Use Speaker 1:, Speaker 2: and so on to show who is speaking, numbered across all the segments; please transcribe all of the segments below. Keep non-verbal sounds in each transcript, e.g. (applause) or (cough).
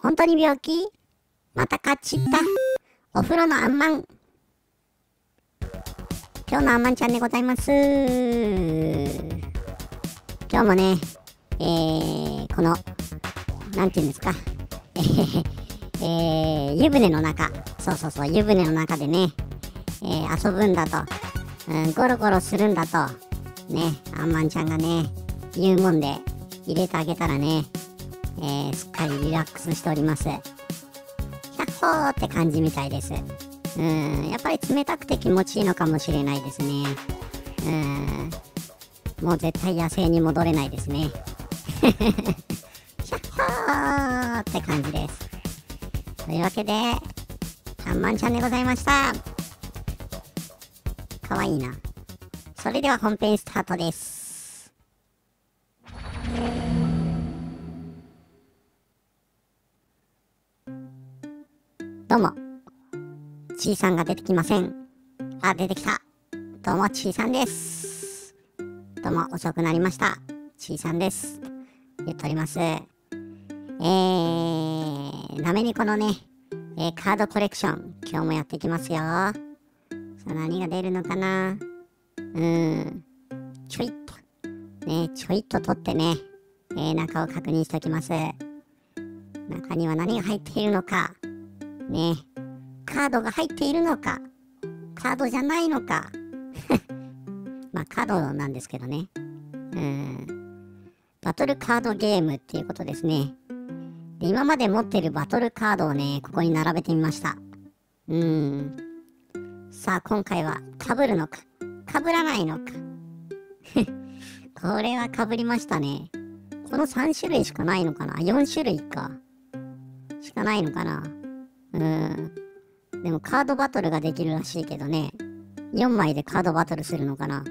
Speaker 1: 本当に病気？また勝ちった？お風呂のあんまん。今日のあんまんちゃんでございます。今日もね、えー、この、なんていうんですか、えー、えー、湯船の中、そうそうそう、湯船の中でね、えー、遊ぶんだと、うん、ゴロゴロするんだと、ね、あんまんちゃんがね、言うもんで、入れてあげたらね、えー、すっかりリラックスしております。100歩って感じみたいです。うん、やっぱり冷たくて気持ちいいのかもしれないですね。うん、もう絶対野生に戻れないですね。(laughs) 100歩って感じです。というわけで、あんまんちゃんでございました。かわいいな。それでは本編スタートです。ちいさんが出てきません。あ、出てきた。どうも、ちいさんです。どうも、遅くなりました。ちいさんです。言っております。えー、なめにこのね、えー、カードコレクション、今日もやっていきますよ。さあ、何が出るのかなうん、ちょいっと、ね、ちょいっと取ってね、えー、中を確認しておきます。中には何が入っているのか、ね、カードが入っているのか、カードじゃないのか、(laughs) まあカードなんですけどね。うん。バトルカードゲームっていうことですね。で今まで持ってるバトルカードをね、ここに並べてみました。うん。さあ、今回は被るのか、被らないのか。(laughs) これは被りましたね。この3種類しかないのかな ?4 種類か。しかないのかな？うん。でもカードバトルができるらしいけどね。4枚でカードバトルするのかな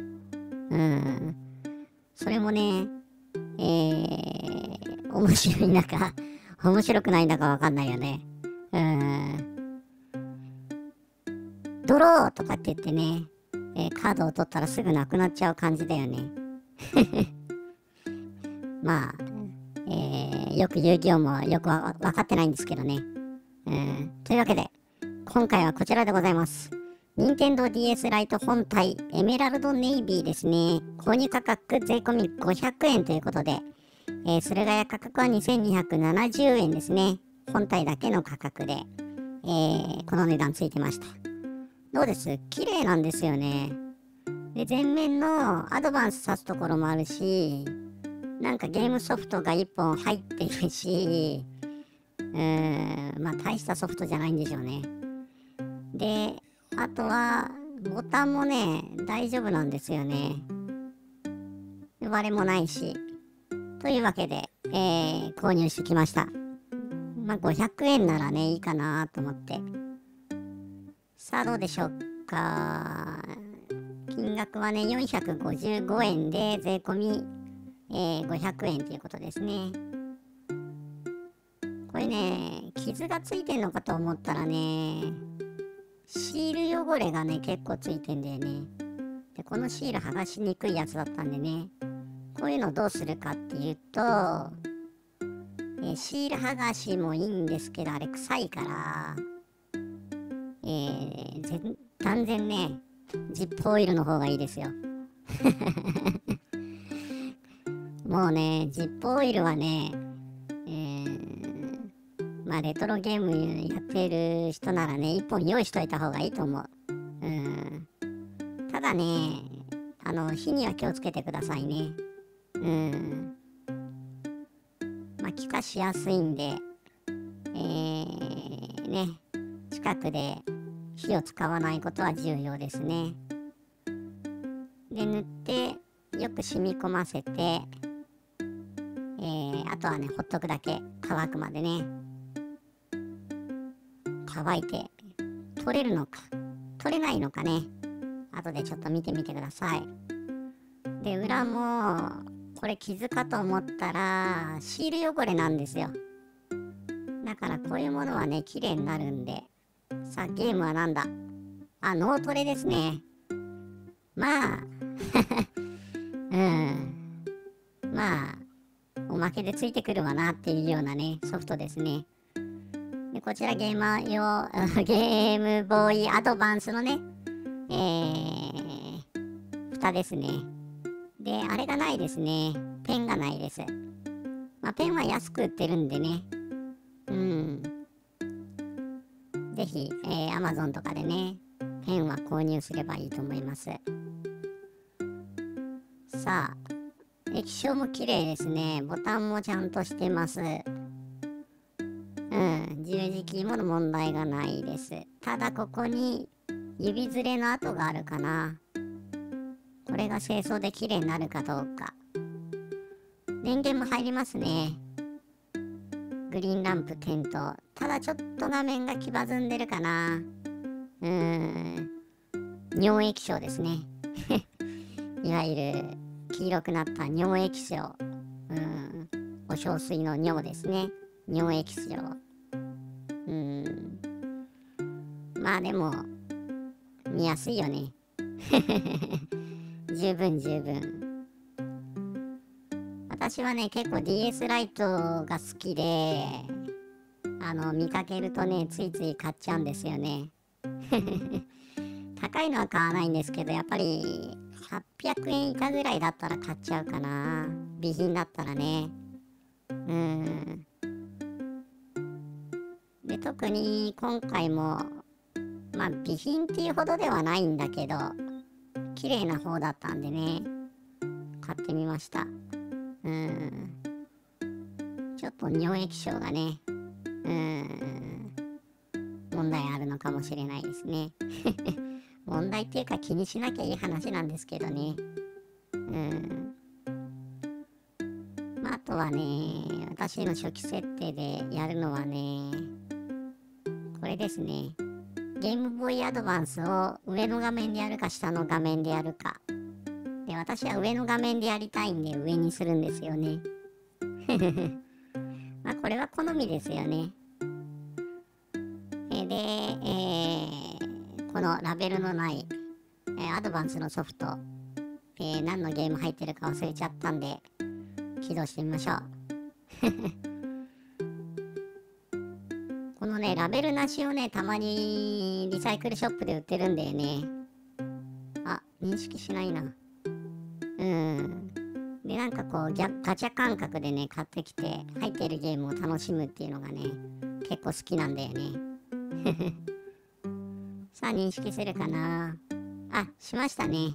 Speaker 1: うん。それもね、えー、面白いんだか、面白くないんだかわかんないよね。うん。ドローとかって言ってね、えー、カードを取ったらすぐなくなっちゃう感じだよね。(laughs) まあ、えー、よく遊戯王もよくわかってないんですけどね。うん、というわけで、今回はこちらでございます。任天堂 d s ライト本体エメラルドネイビーですね。購入価格税込500円ということで、えー、それが価格は2270円ですね。本体だけの価格で、えー、この値段ついてました。どうです？綺麗なんですよね。で、前面のアドバンス指すところもあるし、なんかゲームソフトが1本入ってるし、うーん、まあ大したソフトじゃないんでしょうね。で、あとは、ボタンもね、大丈夫なんですよね。割れもないし。というわけで、えー、購入してきました。まあ500円ならね、いいかなと思って。さあどうでしょうか金額はね455円で税込み、えー、500円ということですねこれね傷がついてんのかと思ったらねシール汚れがね結構ついてんだよねでこのシール剥がしにくいやつだったんでねこういうのどうするかっていうと、えー、シール剥がしもいいんですけどあれ臭いからえー、断然ね、ジップオイルの方がいいですよ。(laughs) もうね、ジップオイルはね、まあレトロゲームやってる人ならね、一本用意しといた方がいいと思う。うん。ただね、あの、火には気をつけてくださいね。うん。まあ、気化しやすいんで、えー、ね、近くで火を使わないことは重要ですね。で塗ってよく染み込ませて、えー、あとはねほっとくだけ乾くまでね乾いて取れるのか取れないのかね後でちょっと見てみてくださいで裏もこれ傷かと思ったらシール汚れなんですよだからこういうものはね綺麗になるんでさあ、ゲームはなんだ？あ、脳トレですね。まあ、(laughs) うん。まあ、おまけでついてくるわなっていうようなね、ソフトですね。こちらゲーマー用、ゲームボーイアドバンスのね、えー、蓋ですね。で、あれがないですね。ペンがないです。まあ、ペンは安く売ってるんでね。うん。ぜひ、えー、Amazon とかでね、ペンは購入すればいいと思います。さあ、液晶も綺麗ですね。ボタンもちゃんとしてます。うん、十字キーも問題がないです。ただここに指ずれの跡があるかな。これが清掃で綺麗になるかどうか。電源も入りますね。グリーンランプ点灯。ただちょっと画面が黄ばずんでるかな。うーん。尿液症ですね。(laughs) いわゆる黄色くなった尿液症。うん。お小水の尿ですね。尿液症。うん。まあでも、見やすいよね。(laughs) 十分十分。私はね、結構 DS ライトが好きで、あの、見かけるとね、ついつい買っちゃうんですよね。(laughs) 高いのは買わないんですけど、やっぱり800円以下ぐらいだったら買っちゃうかな。備品だったらね。うん。で、特に今回も、まあ、備品っていうほどではないんだけど、綺麗な方だったんでね、買ってみました。うん。ちょっと尿液症がね、うん、問題あるのかもしれないですね。(laughs) 問題っていうか気にしなきゃいい話なんですけどね。うん。まあ、あとはね、私の初期設定でやるのはね、これですね。ゲームボーイアドバンスを上の画面でやるか下の画面でやるか。で、私は上の画面でやりたいんで上にするんですよね。(laughs) まあこれは好みですよね。えで、えー、このラベルのない、えー、アドバンスのソフト、えー、何のゲーム入ってるか忘れちゃったんで、起動してみましょう。のね、ラベルなしをね、たまにリサイクルショップで売ってるんだよね。あ、認識しないな。うん。で、なんかこう、ガチャ感覚でね、買ってきて、入ってるゲームを楽しむっていうのがね、結構好きなんだよね。(laughs) さあ、認識するかな。あ、しましたね。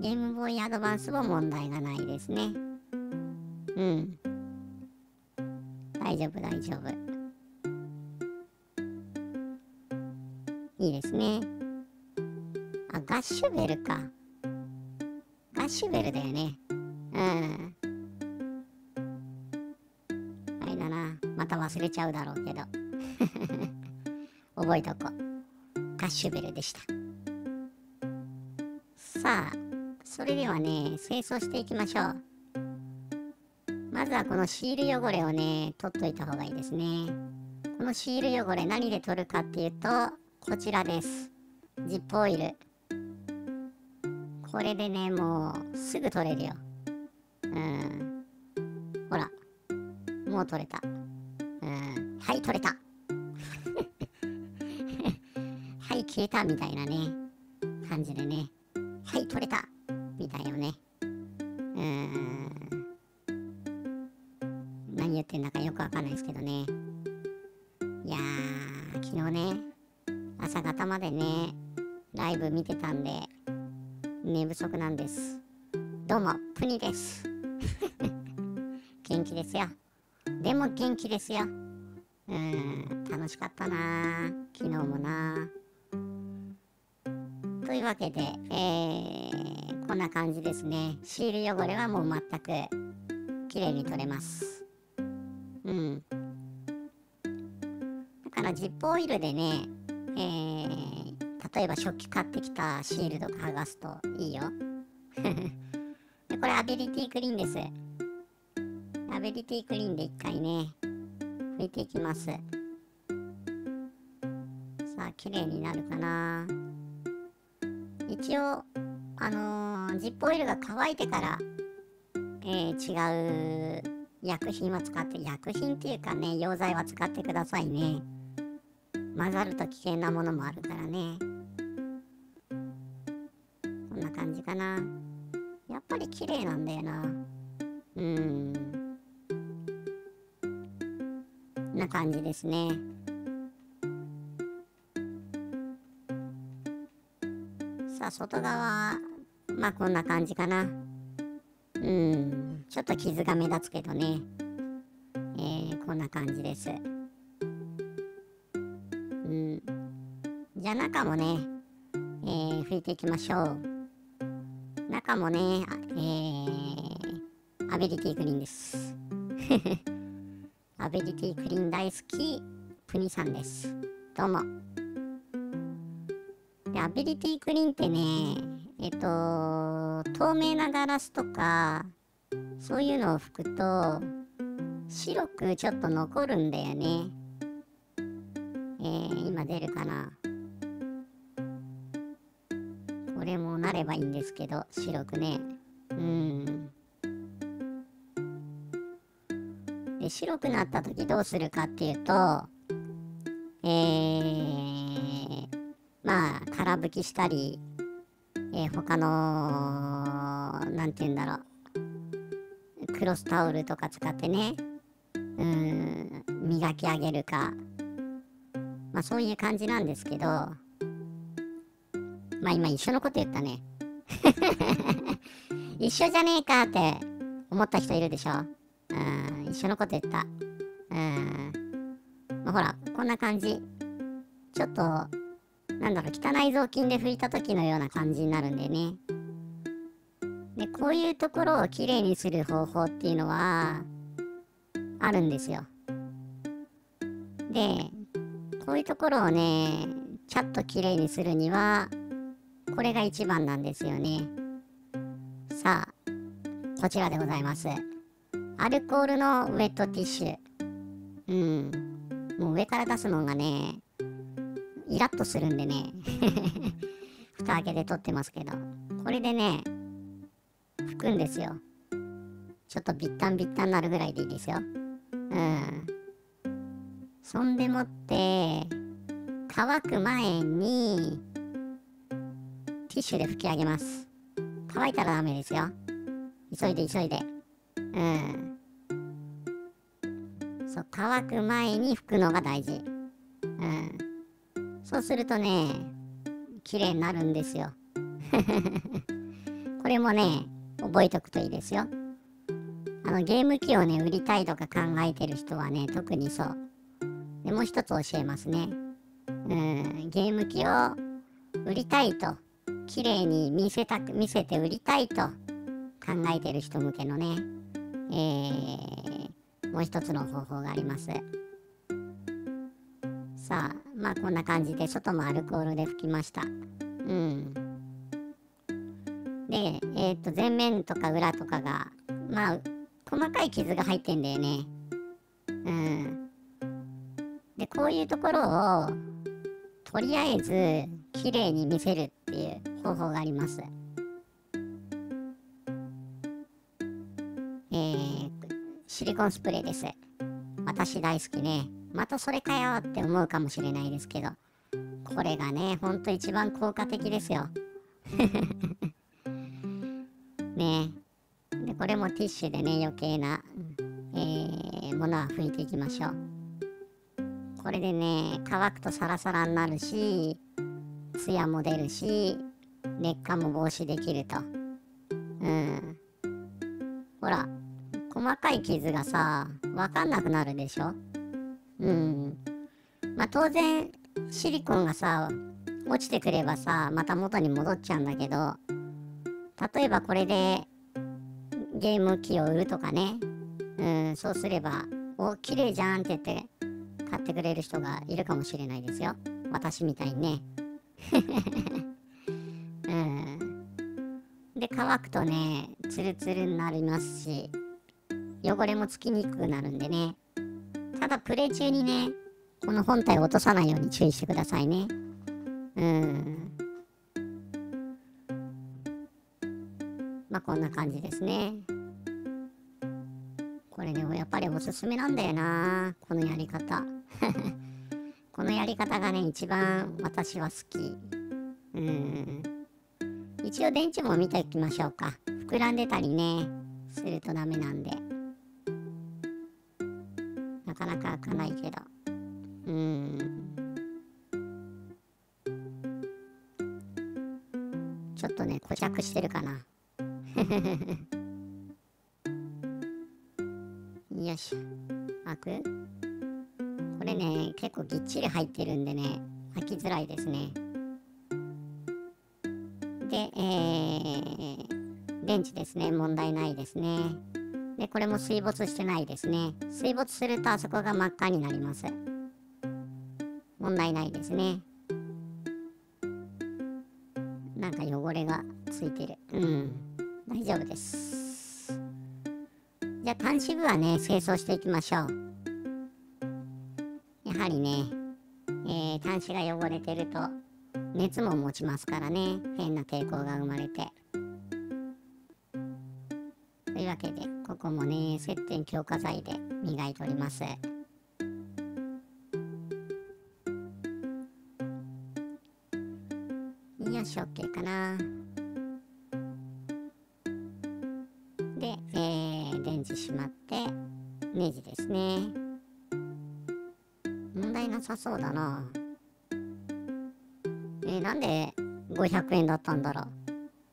Speaker 1: ゲームボーイアドバンスも問題がないですね。うん。大丈夫、大丈夫。いいですね。あ、ガッシュベルか。ガッシュベルだよね。うん。あれだな。また忘れちゃうだろうけど。(laughs) 覚えとこう。ガッシュベルでした。さあ、それではね、清掃していきましょう。まずはこのシール汚れをね、取っといた方がいいですね。このシール汚れ何で取るかっていうと、こちらです。ジップオイル。これでね、もうすぐ取れるよ。うん。ほら。もう取れた。うん。はい、取れた。(laughs) はい、消えたみたいなね、感じでね。はい、取れたみたいよね。うん。何言ってんだかよくわかんないですけどね。いやー、昨日ね、朝方までね、ライブ見てたんで、寝不足なんです。どうも、プニです。(laughs) 元気ですよ。でも元気ですよ。うん、楽しかったな昨日もなというわけで、えー、こんな感じですね。シール汚れはもう全く綺麗に取れます。うん。だからジップオイルでね、えー、例えば食器買ってきたシールド剥がすといいよ。(laughs) でこれアビリティクリーンです。アビリティクリーンで一回ね、拭いていきます。さあ、綺麗になるかな。一応、あのー、ジップオイルが乾いてから、えー、違う薬品は使って薬品っていうかね溶剤は使ってくださいね混ざると危険なものもあるからね。こんな感じかな。やっぱり綺麗なんだよな。うん。な感じですね。さあ外側まあこんな感じかな。うん。ちょっと傷が目立つけどね。えー、こんな感じです。ゃあ中もねえー、拭いていきましょう。中もねえー、アビリティクリーンです。(laughs) アビリティクリーン大好きプニさんです。どうも。でアビリティクリーンってねえっと透明なガラスとかそういうのを拭くと白くちょっと残るんだよね。えー、今出るかな。これもなればいいんですけど白くね。うん。で白くなった時どうするかっていうとえー、まあ空拭きしたりえー、他の何て言うんだろう。クロスタオルとか使ってね。うん。磨き上げるか。まあそういう感じなんですけど。まあ今一緒のこと言ったね。(laughs) 一緒じゃねえかって思った人いるでしょ？うん一緒のこと言った。うん。まあほらこんな感じ。ちょっとなんだろう、汚い雑巾で拭いた時のような感じになるんでね。で、こういうところをきれいにする方法っていうのは、あるんですよ。で、こういうところをね、ちゃっときれいにするには、これが一番なんですよね。さあ、こちらでございます。アルコールのウェットティッシュ。うん。もう上から出すのがね、イラッとするんでね (laughs) 蓋開けて撮ってますけどこれでね拭くんですよちょっとビッタンビッタンなるぐらいでいいですようんそんでもって乾く前にティッシュで拭き上げます乾いたらダメですよ急いで急いでうんそう乾く前に拭くのが大事うんそうするとね、綺麗になるんですよ。(laughs) これもね、覚えておくといいですよ。あのゲーム機をね、売りたいとか考えてる人はね、特にそう。でもう一つ教えますね。うん、ゲーム機を売りたいと、綺麗に見せたく、見せて売りたいと考えてる人向けのね、えー、もう一つの方法があります。さあ、まあこんな感じで外もアルコールで拭きました。うん。で、えっ、と、前面とか裏とかが、まあ、細かい傷が入ってんだよね。うん。で、こういうところを、とりあえず、綺麗に見せるっていう方法があります。えー、シリコンスプレーです。私大好きね。またそれかよって思うかもしれないですけど、これがね、ほんと一番効果的ですよ。(laughs) ねで、これもティッシュでね、余計な、えー、ものは拭いていきましょう。これでね、乾くとサラサラになるし、ツヤも出るし、劣化も防止できると。うん。ほら、細かい傷がさ、わかんなくなるでしょ？うん。まあ当然、シリコンがさ、落ちてくればさ、また元に戻っちゃうんだけど、例えばこれでゲーム機を売るとかね、うん、そうすれば、お、綺麗じゃんって言って買ってくれる人がいるかもしれないですよ。私みたいにね。で、乾くとね、ツルツルになりますし、汚れもつきにくくなるんでね。ただプレイ中にね、この本体を落とさないように注意してくださいね。うん。まあこんな感じですね。これねやっぱりおすすめなんだよなこのやり方 (laughs) このやり方がね一番私は好きうん一応電池も見ていきましょうか。膨らんでたりね。するとダメなんで。なかなか開かないけど。うん。ちょっとね固着してるかな。(laughs) よし開く。これね結構ぎっちり入ってるんでね開きづらいですね。で、えー、電池ですね。問題ないですね。でこれも水没してないですね。水没するとあそこが真っ赤になります。問題ないですね。なんか汚れがついてる。うん。大丈夫です。じゃあ端子部はね清掃していきましょう。やはりね、えー、端子が汚れてると熱も持ちますからね。変な抵抗が生まれて。というわけでここもね接点強化剤で磨いております。よし OK かな。で、えー、電池しまってネジですね。問題なさそうだな。えー、なんで500円だったんだろう？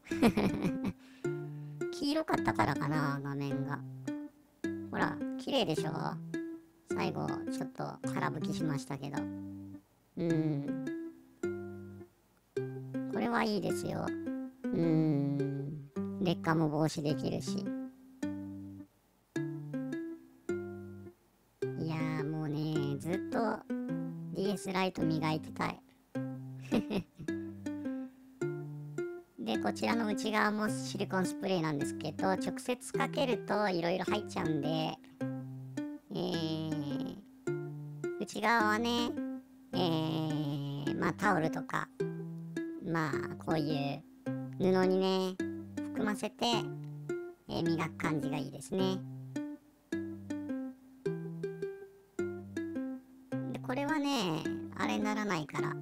Speaker 1: (laughs) 黄色かったからかな画面が。ほら綺麗でしょ？最後ちょっと空吹きしましたけど。うん。これはいいですよ。うん。劣化も防止できるし。いやもうねずっと DS ライト磨いてたい。(laughs) でこちらの内側もシリコンスプレーなんですけど直接かけるといろいろ入っちゃうんで、えー、内側はね、えー、まあタオルとかまあこういう布にね含ませて、えー、磨く感じがいいですね。でこれはねあれにならないから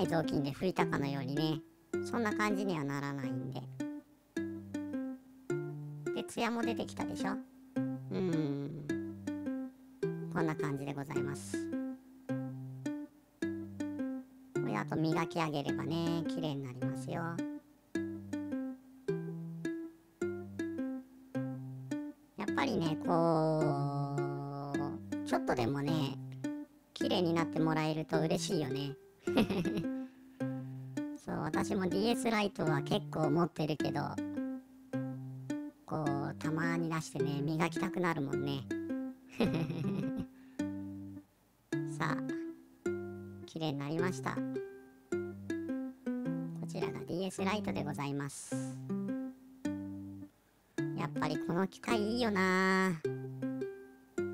Speaker 1: い雑巾で拭いたかのようにね。そんな感じにはならないんで。でツヤも出てきたでしょ？うん。こんな感じでございます。これあと磨き上げればね綺麗になりますよ。やっぱりねこうちょっとでもね綺麗になってもらえると嬉しいよね。(laughs) そう私も DS ライトは結構持ってるけどこうたまに出してね磨きたくなるもんね。(laughs) さあ綺麗になりました。こちらが DS ライトでございます。やっぱりこの機械いいよな。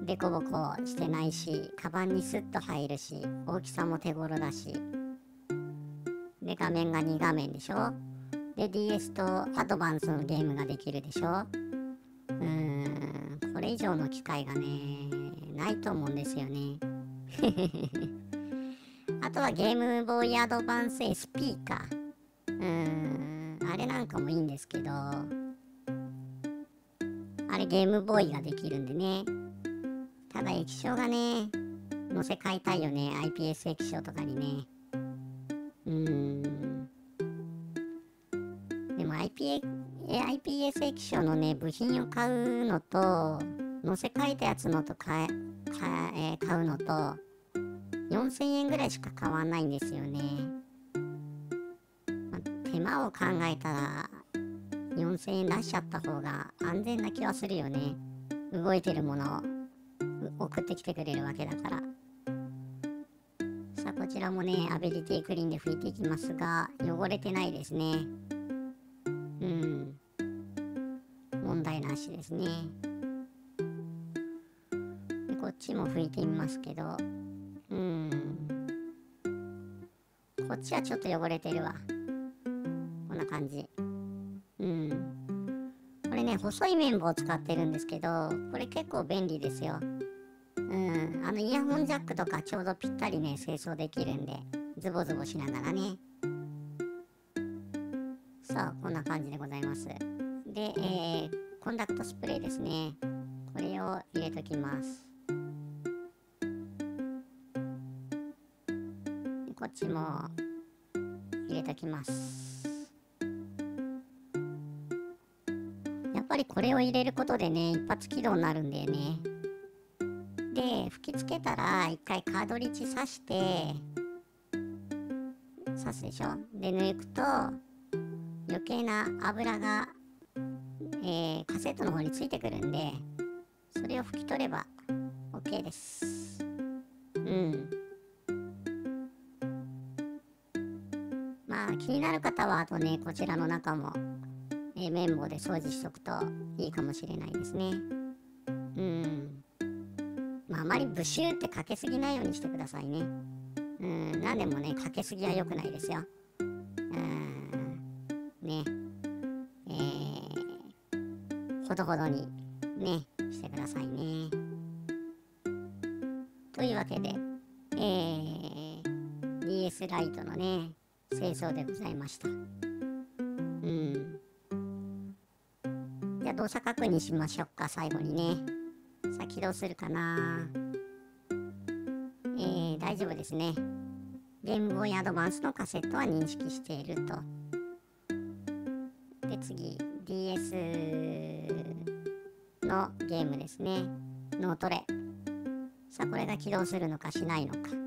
Speaker 1: デコボコしてないしカバンにスッと入るし大きさも手頃だし。で画面が2画面でしょ？で DS とアドバンスのゲームができるでしょ？うーんこれ以上の機会がねないと思うんですよね。(laughs) あとはゲームボーイアドバンス SP か。うーんあれなんかもいいんですけど。あれゲームボーイができるんでね。ただ液晶がね載せ替えたいよね iPS 液晶とかにね。うーん。でも IP iPS 液晶のね部品を買うのと載せ替えたやつのと買ええ買うのと4000円ぐらいしか変わんないんですよね、ま手間を考えたら4000円出しちゃった方が安全な気はするよね。動いてるもの送ってきてくれるわけだから。さあこちらもねアビリティクリーンで拭いていきますが汚れてないですね。うん。問題なしですね。でこっちも拭いてみますけど。うん。こっちはちょっと汚れてるわ。こんな感じ。うん。これね、細い綿棒を使ってるんですけど、これ結構便利ですよ。うん、あのイヤホンジャックとかちょうどぴったりね、清掃できるんで、ズボズボしながらね。さあ、こんな感じでございます。で、えー、コンダクトスプレーですね。これを入れときます。こっちも入れときます。やっぱりこれを入れることでね、一発起動になるんだよね。つけたら一回カードリッジ刺して、刺すでしょ？で、抜くと余計な油が、えー、カセットの方についてくるんで、それを拭き取れば OK です。うん。まあ気になる方はあとね、こちらの中も、えー、綿棒で掃除しとくといいかもしれないですね。うん。まああまりブシューってかけすぎないようにしてくださいね。うん、なんでもね、かけすぎは良くないですよ。うんね、えー、ほどほどにね、してくださいね。というわけで、えー、DS ライトのね、清掃でございました。うん。じゃあ動作確認しましょうか、最後にね。さあ、起動するかな。えー、大丈夫ですね。ゲームボーイアドバンスのカセットは認識していると。で次。DS のゲームですね。脳トレ。さあこれが起動するのかしないのか。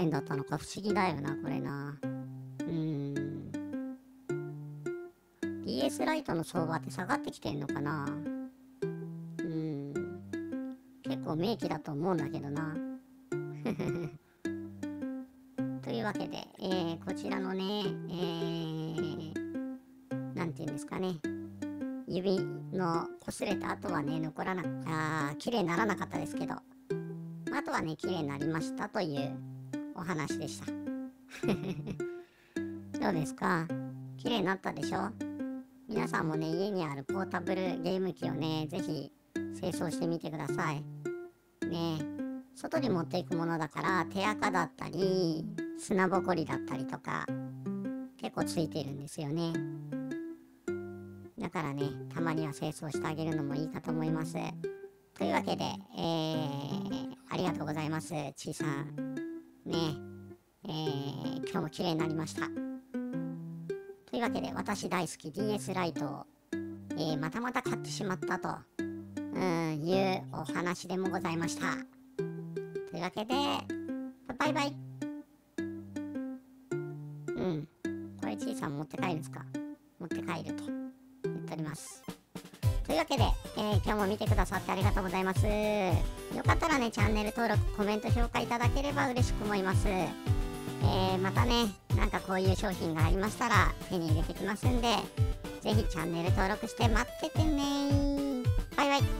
Speaker 1: と500円だったのか不思議だよなこれな。うん。DS ライトの相場って下がってきてんのかな。うん。結構名機だと思うんだけどな。(laughs) というわけで、えー、こちらのね、えー、なんて言うんですかね、指の擦れた後はね、残らな、あ綺麗にならなかったですけど、あとはね、綺麗になりましたというお話でした。(laughs) どうですか？綺麗になったでしょ？皆さんもね、家にあるポータブルゲーム機をね、ぜひ清掃してみてください。ね外に持っていくものだから手垢だったり砂ぼこりだったりとか結構ついてるんですよね。だからねたまには清掃してあげるのもいいかと思います。というわけで、えー、ありがとうございますちいさん。ねえー、今日も綺麗になりましたというわけで私大好き DS ライトを、えー、またまた買ってしまったとうんいうお話でもございました。というわけで、バイバイ。うん。これ、ちいさん持って帰るんですか？持って帰ると言っております。というわけで、えー、今日も見てくださってありがとうございます。よかったらね、チャンネル登録、コメント、評価いただければ嬉しく思います。えー、またね、なんかこういう商品がありましたら手に入れてきますんで、是非チャンネル登録して待っててねバイバイ